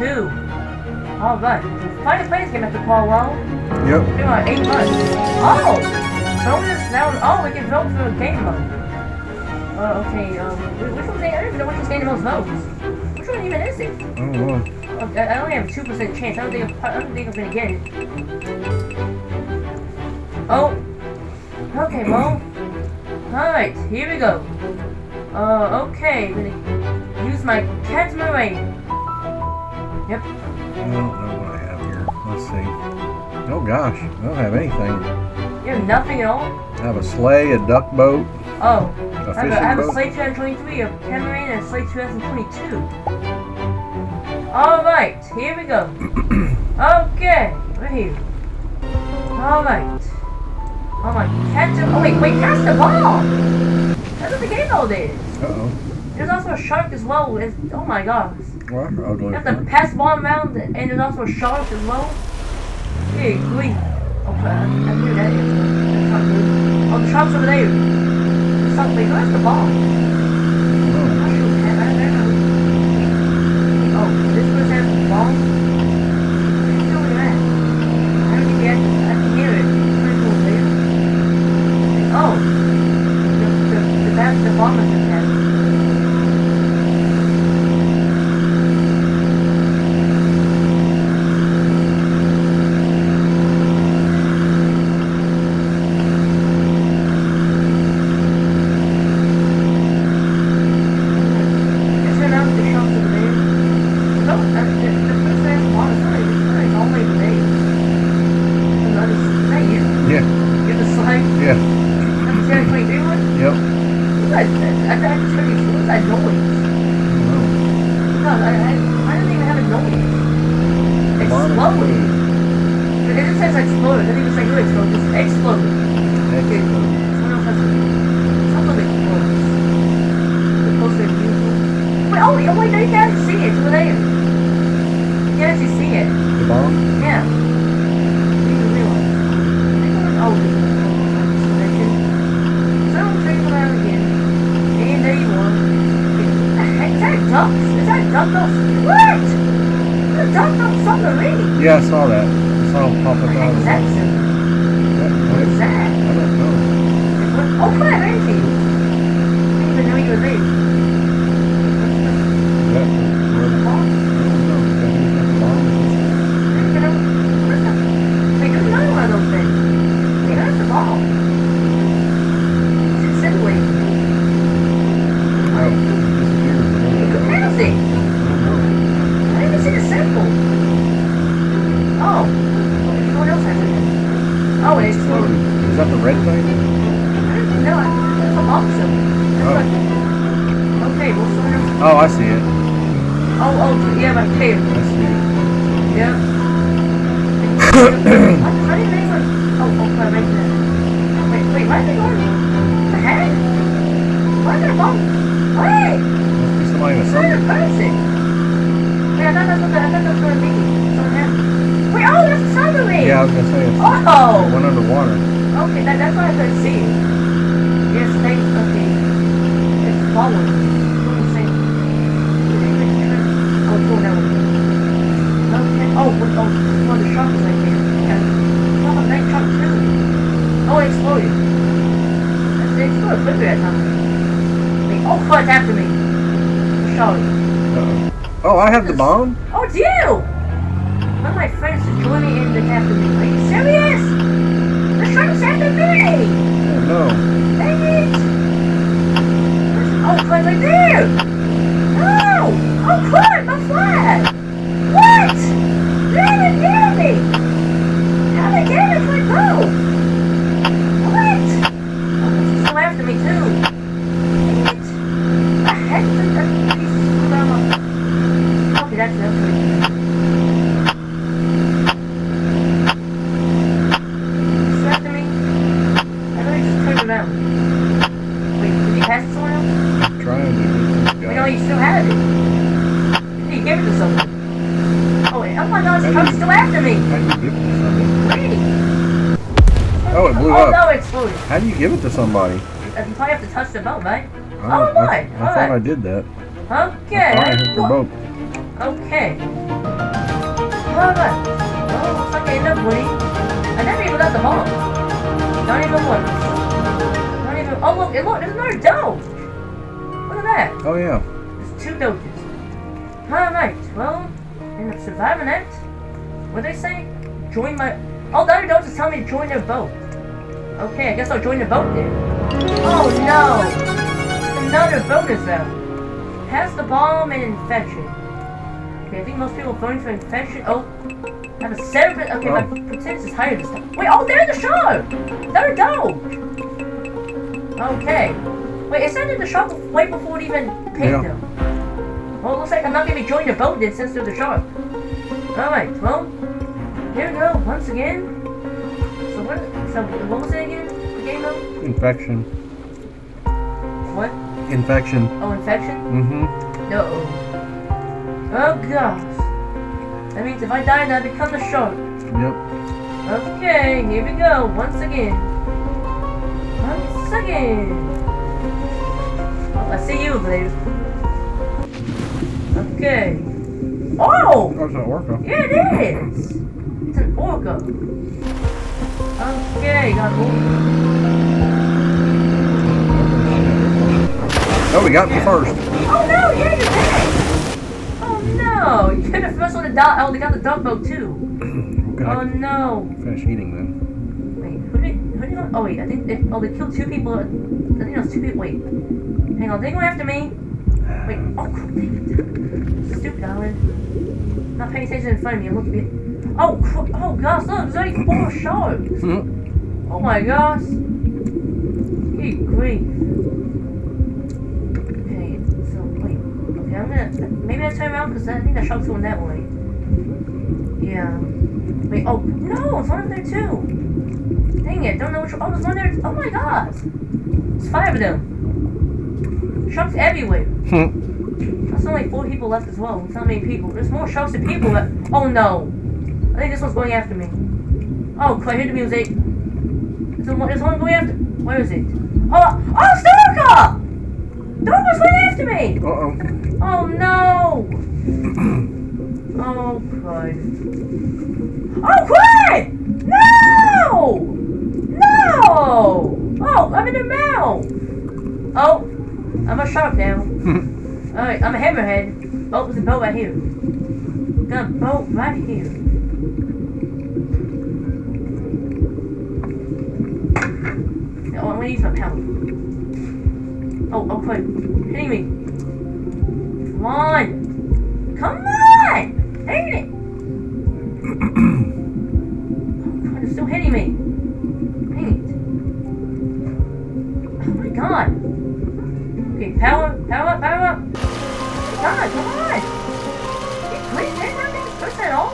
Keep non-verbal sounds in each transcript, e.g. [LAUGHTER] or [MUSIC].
22. Alright. Final place game after Paul Well. Yep. Been about 8 months. Oh! Bonus now. Oh, we can vote for a game mode. Uh, okay, um, wh- which one's I don't even know which one's getting the most votes. Which one even is it? I don't know. Oh, I I only have a 2% chance. I don't think I don't think I'm gonna get it. Oh! Okay, well. [CLEARS THROAT] Alright, here we go. Uh, okay. I'm gonna use my cat's catamaran. Yep. I don't know what I have here. Let's see. Oh gosh, I don't have anything. You have nothing at all? I have a sleigh, a duck boat, Oh. a I have a, I have a sleigh Slate 2023, a catamaran, and a Slate 2022. Alright, here we go. [CLEARS THROAT] okay, we're here. Alright. Oh my, catch him. Oh wait, wait, catch the ball! That's what the game mode is. Uh-oh. There's also a shark as well. It's, oh my gosh. Well, I'll do You it. have to pass the around, and there's also a shark as well. Hey, wait. Okay, I knew that. That's not good. Oh, the shark's over there. Something. Where's the ball? Oh, I should have- I don't know. Oh, this person has the ball? What's doing that? I don't think I can, I can hear it. It's pretty cool there. Oh! The, the, the, bat, the ball must have passed. Is there now the shops over there? No, uh, the, the first name one is not even it's only the name. And that is, is that you? yeah, You're the slime? yeah, That's the 23 one? yep. What's that? I, I, I just heard you. What's that noise? No, I, I, I didn't even have a noise. Exploded. It just says exploded. It doesn't even say who exploded. It's exploded. Okay. Someone else has to. Something explodes. The closer to usual. Oh, wait, no, you can actually see it. It's over there. You can actually see it. The bomb? Yeah. Didn't even realize. I think I'm oh, this. So I'm around again. And there you are. Is that a duck? Is that a? What? The duck off submarine. Yeah, I saw that. I saw him pop up out of the? What? Is that? I don't know. Oh, come on, where is he? I didn't even know you were there. Is that where the Ball? I don't know. Is that who's got the bomb? Wait, there's another one of those things. Wait, that's the ball. It's insinuating. Oh, it disappeared. Who has it? I didn't even see the symbol. Oh. Well, Someone else has it. Oh, it exploded. Is that the red thing? I didn't know. That's a bomb symbol. That's Oh. like, okay, well, someone else. Oh, I see it. Oh, oh, yeah, my tail. I see it. Yeah. what? How did anyone? Oh, oh? Wait, wait, why are they going? The heck? Why is there a bomb? Wait! Must be somebody in a It's not a sun. Wait, I thought that's what the, I thought that's what it means. Someone. Wait, oh, that's submarine! Yeah, I was gonna say it's Oh! went underwater. Okay, that, that's why I couldn't see. Yes, thanks, okay. It's following. I saying? Oh, that. Oh, what, oh, one of the sharks is right there. Yeah. Oh, that shark too. Oh, it exploded. It exploded quickly that time. Wait, oh, oh, it's after me. The shark. Uh-oh. Oh, I have the bomb? Oh, it's you! One of my friends is joining in the after me. Are you serious? The shark's after me! Oh, no. Dang it! Oh, Clint, right there! No! Oh, Clint, my flag! What? It, damn me! How they get it, Clint, go! What? Oh, she's still after me, too. Dang it. The heck? That, that piece is still down my... Okay, that's that's right. She's after me. I thought he just turned around. Wait, did he pass it to someone else? I'm trying to get this Wait, no, guy. he still had it. He gave it to someone. Oh, wait, oh my god, How it's do you- still after me. How do you give it to somebody? Wait. Oh, it blew oh, up. no, it exploded. How do you give it to somebody? You probably have to touch the boat, right? I, Oh, I, my. I thought I did that. Okay. I I hit the boat. Okay. right, right. Well, looks like I up winning. I never even got the bomb. Not even once. Not even. Oh look! Look, there's another doge. Look at that. Oh yeah. There's two doges. Alright, well, end up surviving it. What did they say? Join my... Oh, the other doge is telling me to join their boat. Okay, I guess I'll join the boat then. Oh no! Another bonus though. Pass the bomb and infection. Okay, I think most people voting for infection. Oh, I have a seven. Okay, Oh. my potential is higher this time. Wait, oh, there's the shark! They're doge! Okay. Wait, it said in the shark way before it even picked Yeah. them. Well, it looks like I'm not gonna be joining the boat then since they're the shark. Alright, well, here we go, once again. So what, was it again? The game mode? Infection. What? Infection. Oh, infection? Mm-hmm. No. Oh gosh. That means if I die, then I become the shark. Yep. Okay, here we go, once again. Once again. Oh, I see you over. Okay. Oh! It's not working. Yeah, it is! It's an orca. Okay, got. Oh, we got me first. Oh no, yeah, you're dead! Oh no! You're the first one to die. Oh, they got the dog boat too. Oh no. finish eating then. Wait, who did, who did, oh wait, I think, they, oh, they killed two people. I think it was two people, wait. Hang on, they go after me. Wait, oh, crap. Stupid island. Not paying attention in front of me, I'm looking at Oh, oh gosh, look, there's only four sharks. Mhm. Oh my gosh. Good grief. Okay, so wait. Okay, I'm gonna maybe I turn around because I think the shark's going that way. Yeah. Wait, oh no, it's one of there too. Dang it, don't know which oh there's one there oh my god. There's five of them. Sharks everywhere. There's only four people left as well. It's not many people. There's more sharks than people left. Oh no. I think this one's going after me. Oh, can I hear the music? There's one, going after. Where is it? Oh, oh, Storka! Storka's going after me! Uh-oh. Oh no! [CLEARS THROAT] Oh crud! Oh crud! No! No! Oh, I'm in the mouth. Oh, I'm a shark now. [LAUGHS] Alright, I'm a hammerhead. Oh, there's a boat right here. Got a boat right here. Oh, I'm gonna use my power. Oh, oh, quick. Hitting me. Come on! Come on! Hang it! Oh, God, it's still hitting me. Dang it. Oh my god. Okay, power, power power up. God, come on! Can I not make this person at all?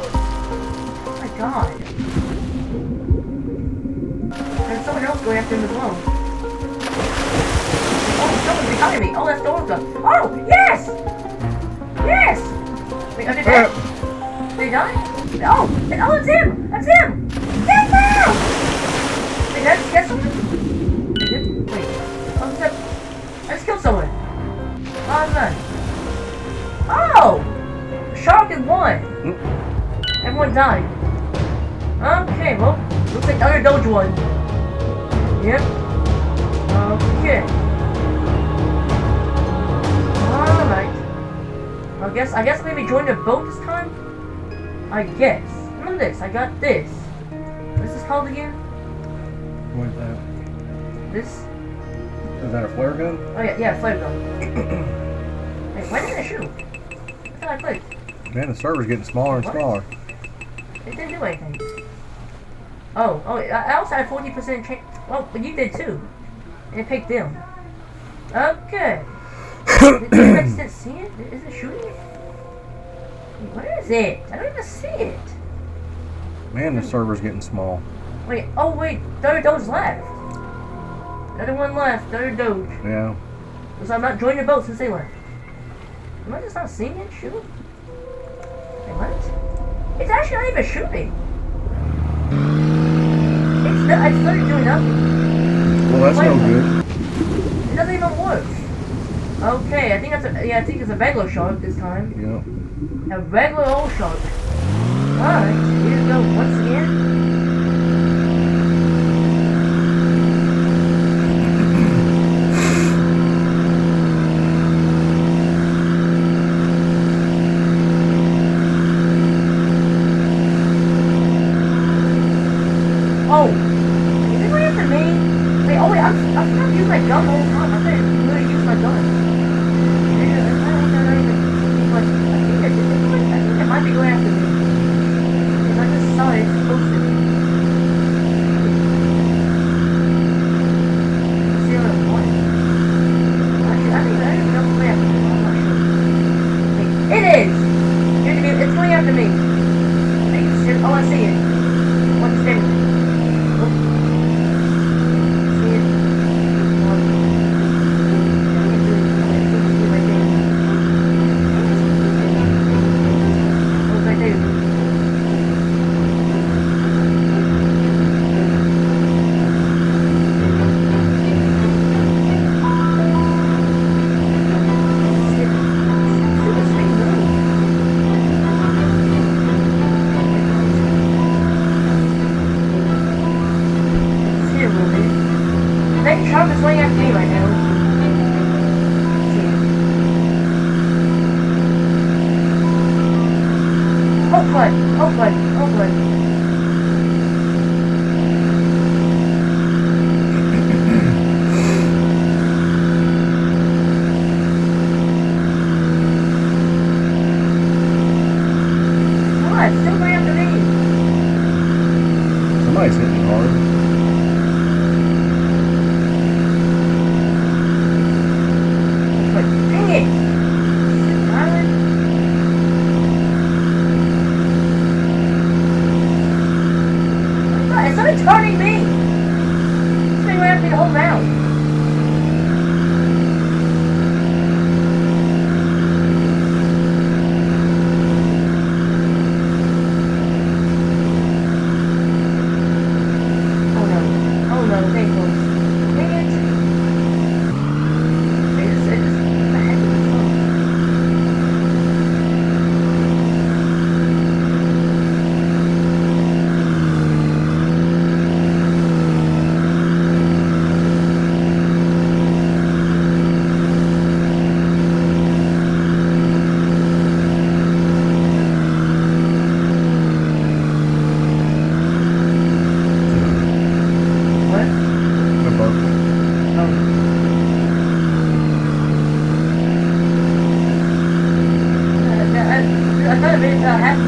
Oh my god. There's someone else going after him as well. Oh, someone's behind me. Oh, that's Dorka. Oh, yes! Yes! Wait, are they dead? Uh, They died? Oh, it- oh, it's him! That's him! Get down! Wait, did I just get someone? They did? Wait. Oh, it's. I just killed someone. Oh, man. Oh! Shark is one. Everyone died. Okay, well, looks like the other Doge won. Yep. Okay. I guess I guess maybe join the boat this time? I guess. Look at this, I got this. What's this called again? what is that? This Is that a flare gun? Oh yeah, yeah, flare gun. [COUGHS] Wait, why didn't I shoot? I thought I clicked. Man, the server's getting smaller and What? smaller. It didn't do anything. Oh, oh, I also had 40% chance. Well, but you did too. And it picked them. Okay. Did you guys didn't see it? Is it shooting it? Where is it? I don't even see it. Man, the server's getting small. Wait, oh wait, other Doge left. The other one left, other Doge. Yeah. So I'm not joining the boat since they left. Am I just not seeing it shoot? Wait, what? It's actually not even shooting. It's, not, it's literally doing nothing. Well, that's no good. It doesn't even work. Okay, I think that's a yeah, I think it's a regular shark this time. Yep. A regular old shark. Alright, here we go once again.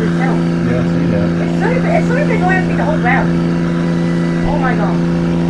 itself. Yeah, I see that. It's so, it's so annoying to me the whole round. Oh my god.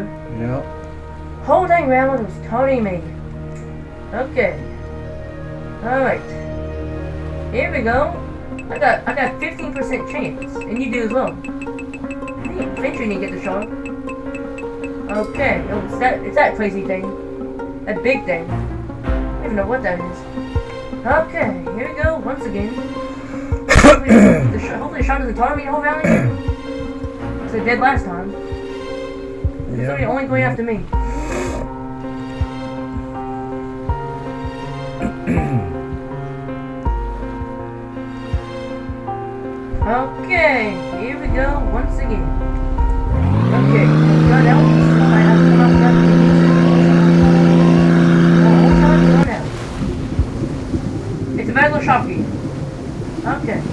Yep. Whole dang round was Tony me. Okay. Alright. Here we go. I got I got 15% chance. And you do as well. i Eventually you get the shot. Okay, oh, it's that it's that crazy thing. That big thing. I don't even know what that is. Okay, here we go, once again. [COUGHS] hopefully, the sh hopefully the shot doesn't target me the whole valley. [COUGHS] It's a dead last time. Yeah. Three, only going after me. [CLEARS THROAT] okay, here we go once again. Okay, It's a metal shotgun. Okay.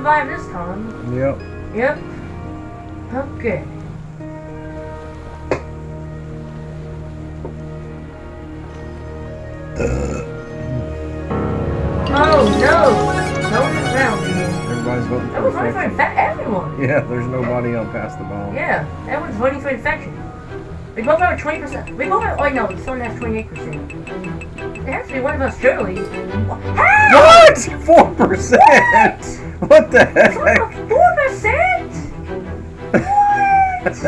survive this time. Yep. Yep. Okay. Uh. oh no! No one. Everybody's voting for Everyone's everyone. Yeah, there's nobody on past the bomb. Yeah, everyone's voting for infection. We both have 20%. We both have. Oh no, someone has 28%. It has to be one of us, surely. What? Four percent. [LAUGHS] [LAUGHS] What the heck? Four percent? What? what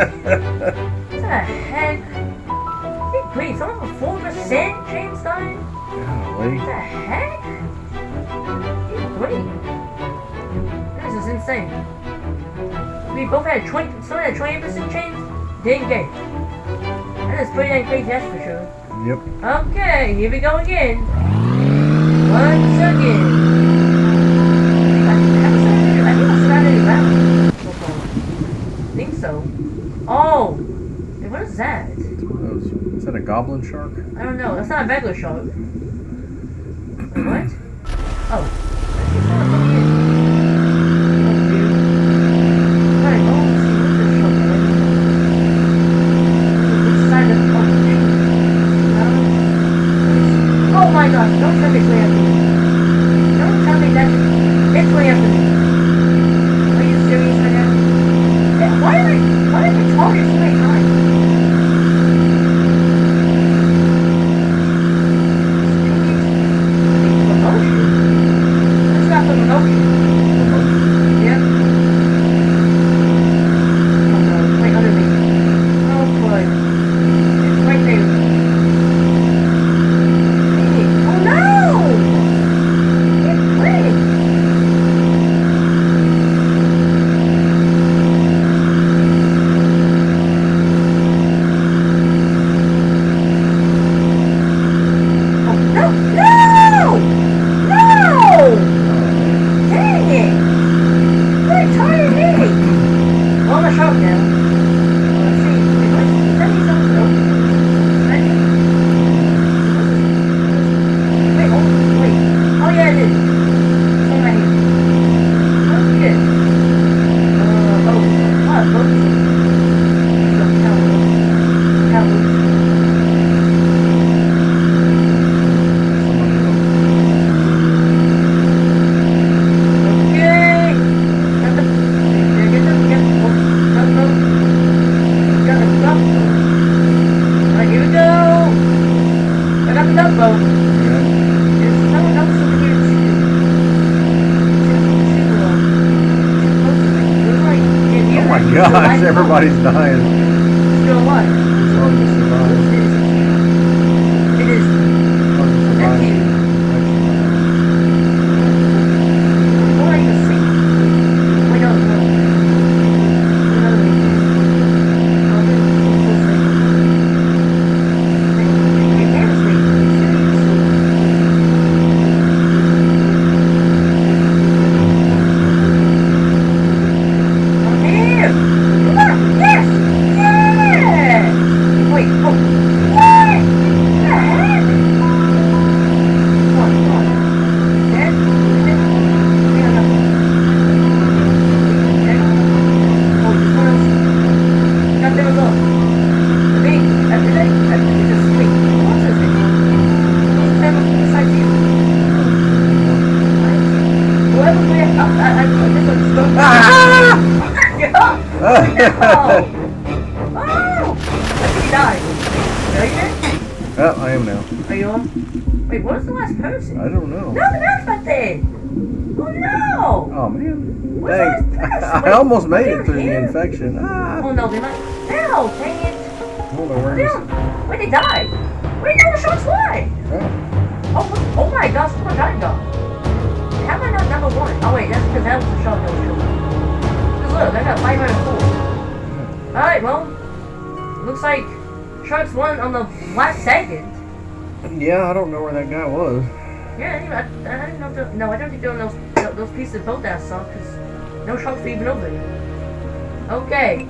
the heck? Wait, someone with four percent, James Stein? Golly. What the heck? Wait, This is insane. We both had 20, someone had 20 percent change, didn't get. That is pretty dang crazy, that's for sure. Yep. Okay, here we go again. Once again. goblin shark? I don't know. That's not a regular shark. No! Oh man. The last person? I almost made they're it through the infection. Ah. Oh no, they might. No, dang it. Hold on, where is don't. Wait, they died. Wait, no, the shark's alive. oh. Oh, oh my gosh, someone died though. How am I not number one? Oh wait, that's because that was the shark that was shooting. Because look, I got 504. Alright, well, looks like Sharks won on the last second. Yeah, I don't know where that guy was. Yeah, I, I, I didn't know. If no, I don't think there were those those pieces of boat that saw because no were even there. Okay.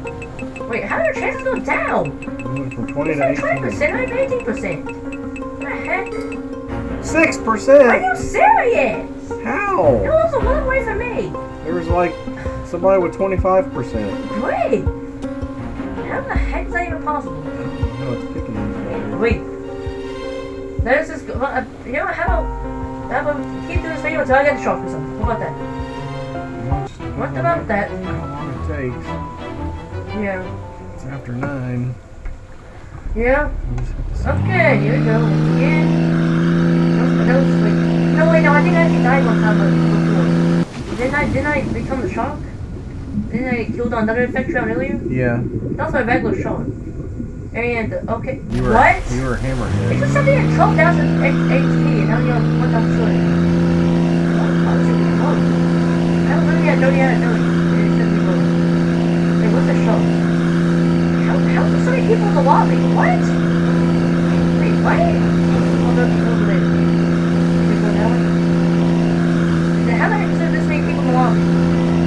Wait, how did our chances go down? It from 20 It's to like 20 18. percent. I have 18 percent. What the heck? 6%! Are you serious? How? It was a one way for me. There was like somebody with 25 percent. Great. How the heck is that even possible? No, it's picking. Wait. Let's just go. Uh, you know, how about how about keep doing this video until I get the shark or something? What about that? What about that? How long it takes? Yeah. It's after nine. Yeah. We just have to see. Okay, here we go. Again. Those, those. No, wait, no, I think I actually died one time before. Didn't I, didn't I become the shark? Didn't I kill another infected earlier? Yeah, That was my regular shark. And, okay. you were what? you were hammerhead. just something at 12,000 HP, and now you're on 1,000. How is it low? I was looking at 30 out of 30. It said we low. Wait, what's the show? How, how so many people in the lobby? What? Wait, what? Oh, they're over there. Should we go that way? How the heck is this many people in the lobby?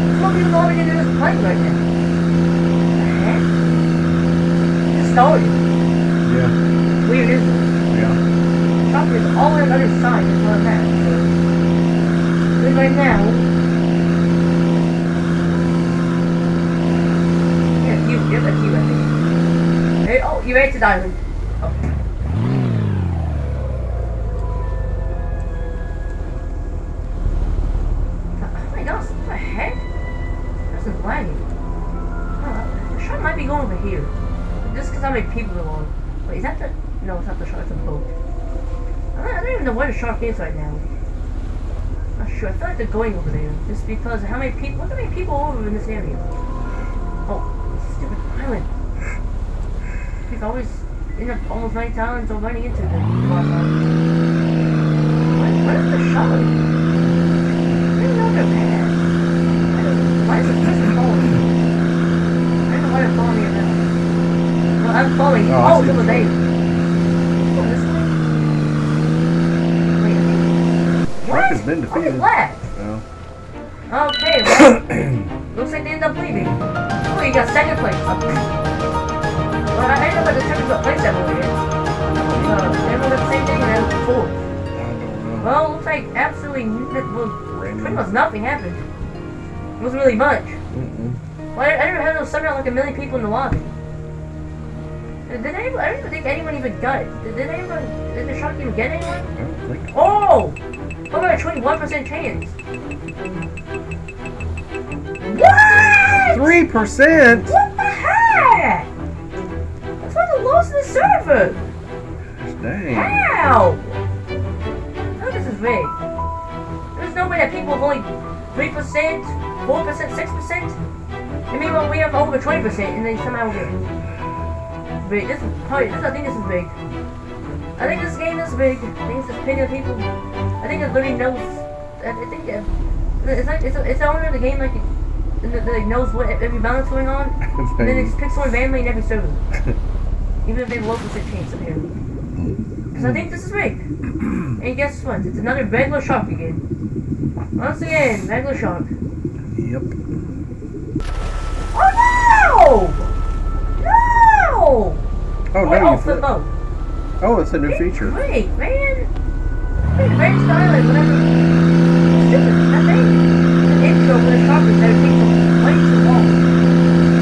There's more people in the lobby than there is playing right now. The heck? Yeah, Weird, isn't it? yeah. Is all on the other side, is what I'm. So, right now. Yeah, you, you're the key, I think. Hey, oh, you ready to die, many people are on. Wait, is that the... No, it's not the shark, it's a boat. I don't, I don't even know where the shark is right now. I'm Not sure. I feel like they're going over there. Just because how many people... Look how many people over in this area. Oh, stupid island. [LAUGHS] People always end up almost nine times or running into the boss. Where, where's the shark? I don't know they're. Why is person following me? I don't know why they're following me I'm following. Oh, Oh, over the there. Oh, this been Oh, he defeated. left. Okay, well, [COUGHS] looks like they end up leaving. Oh, you got second place. Well, I ended up at the second place that here. Uh, they up the same thing and fourth. I don't. Well, looks like absolutely, well, pretty much nothing happened. It wasn't really much. Mm-mm. Well, I, I never had no something like a million people in the lobby. Did, anyone, I don't even think anyone even got it. Did, did anyone, did the shark even get anyone? I. Oh! What about a 21% chance? What? Three percent. What the heck? That's why they lost the server. Dang. How? Oh, this is rigged. There's no way that people have only 3%, 4%, 6%. And meanwhile, we have over 20% and they somehow win. Rigged. This is probably, this, I think this is big. I think this game is big. I think it's pity of people. I think it literally knows. I, think uh, it's like it's, it's the owner of the game like it, that that knows what every balance going on, [LAUGHS] and then it just picks someone randomly in every server, [LAUGHS] even if they local shit changed apparently. Because I think this is rigged. [CLEARS THROAT] and guess what? It's another regular shark again. Once again, regular shark. Yep. Oh no! Oh no, oh, you flip flipped. Oh, it's a new feature. Wait, man. Wait, Red Skyline, whatever. Stupid, that thing. The intro for the is that it takes way too long.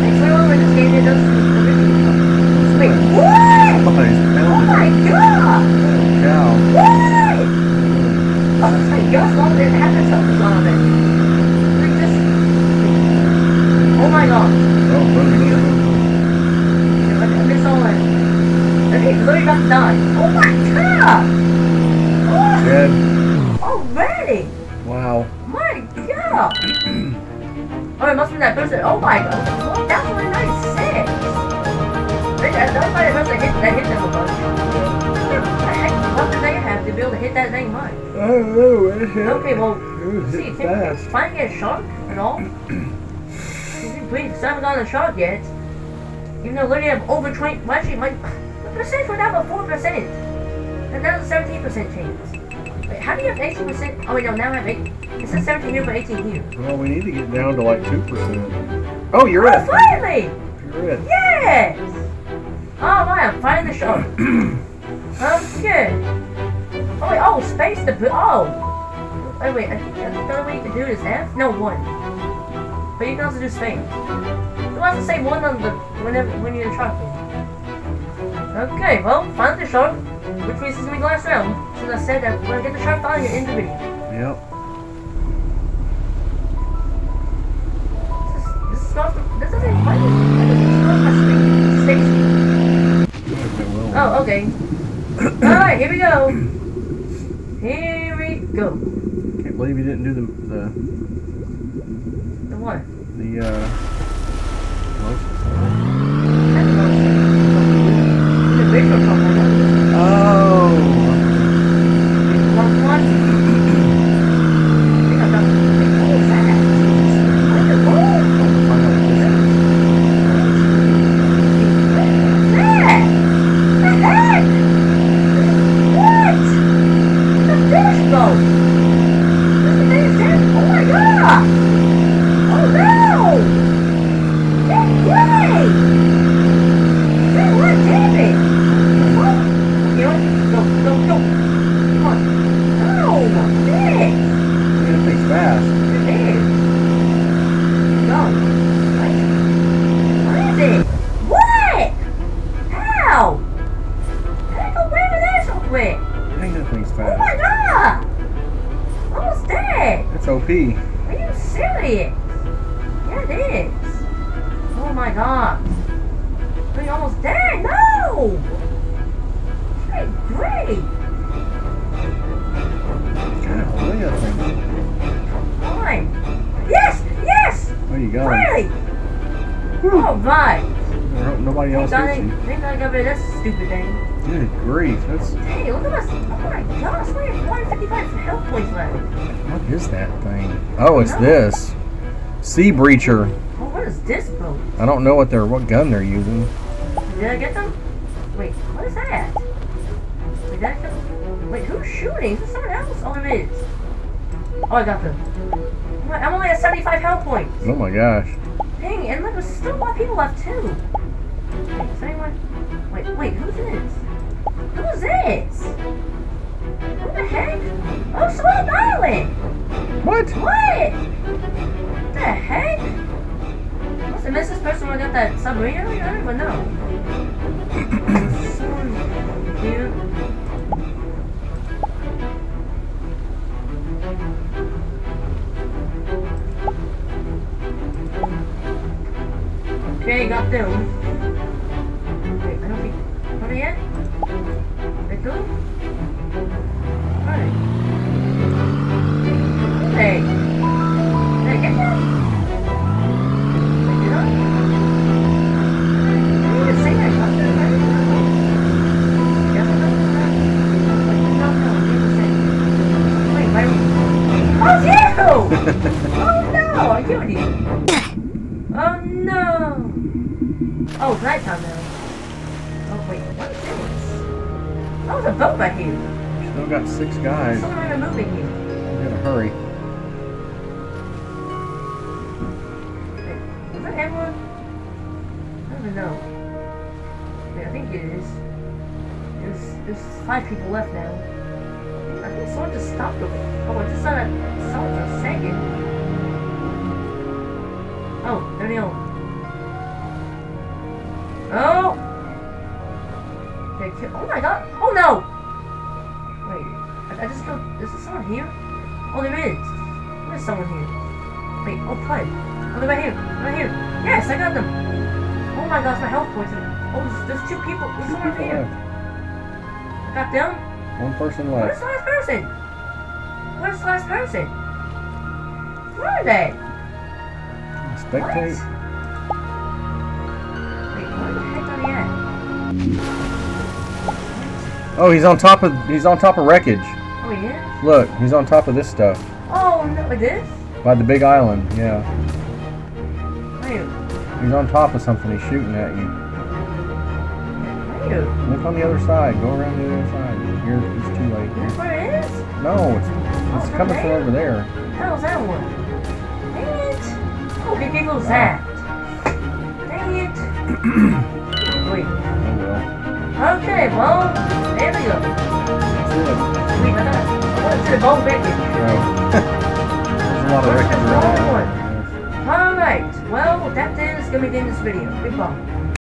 Way longer in this game it does the. Wait, what? Oh my god! Oh, it. Cow. What? Oh, it's like just longer than half the on it. Like just... Oh my god. Oh, run, run, run, I I all. I it's literally about die. Oh my god! Oh. Dead. already! Wow. My god! oh, it must be that person. Oh my god. Well, that's really nice. Six. That, that was probably the person that hit, that hit them a. What? Did they have to be able to hit that thing much? I don't. It hit. Okay, well, It see, fast. get a shark at all? we still haven't gotten a shark yet. Even though literally have over 20, well actually, my, the percentage went down by 4%. And was a 17% chance. Wait, how do you have 18%? Oh wait, no, now I have 8. It says 17 here, but 18 here. Well, we need to get down to like 2%. Oh, you're Oh, it. finally! You're it. Yes! Oh, my, I'm finding the shark. [CLEARS THROAT] Um, okay. Oh wait, oh, space the bo- oh! Wait, wait, I think the other way you can do it is F? No, 1. But you can also do space. Want to say 1 on the, whenever, when you're sharking. Okay, well, find the shark, which means it's gonna be the last round, since I said that when I get the shark found, you're in the video. Yep. This is, this is not, this doesn't, why is this, is not my screen. Oh, okay. [COUGHS] Alright, here we go. Here we go. Can't believe you didn't do the the The what? the uh. Nobody else Thank God, hits I- you. thank God I got rid of this stupid thing. Good grief. That's Hey, look at us. Oh my gosh, we have 155 health points left. what is that thing? Oh, it's this. Sea Breacher. Oh, what is this boat? I don't know what they're what gun they're using. Did I get them? Wait, what is that? Wait, that Wait, who's shooting? Is someone else? Oh, it is. Oh, I got them. I'm only at 75 health points. Oh my gosh. Dang, and look, there's still a lot of people left too. Is anyone? Wait, wait, who's this? Who's this? What the heck? Oh, Swamp Island! What? What? What the heck? Must have missed this person when I got that submarine earlier? I don't even know. Okay, got them. Are they yet? Guys. Someone in a moving here. We gotta hurry. Is that? I don't even know. I think it is. There's, there's five people left now. I think someone just stopped over. Oh, I just saw that someone for a second. Oh, there Wait, oh. Oh, they're right here. Right here. Yes, I got them! Oh my gosh, my health points Oh, there's, there's two people. There's Two someone people here. left. Got them? One person left. Where's the last person? Where's the last person? Where are they? Spectate. Wait, where the heck are they at? Oh, he's on top of he's on top of wreckage. Oh, he is? Look, he's on top of this stuff Oh, no, it is? By the big island. Yeah, Wait, he's on top of something. He's shooting at you. wait. Look on the other side. Go around the other side. You're, it's too late. That's where it is? No, it's it's Oh, coming from over there. How's that one? Dang it! Oh, big people zapped. Dang it! [CLEARS THROAT] Wait. Oh well. Okay, well, there we go. Wait, I thought I wanted to the bone wreckage. [LAUGHS] No. Lot of wreckage around. Alright, well, that is gonna be the end of this video. Goodbye.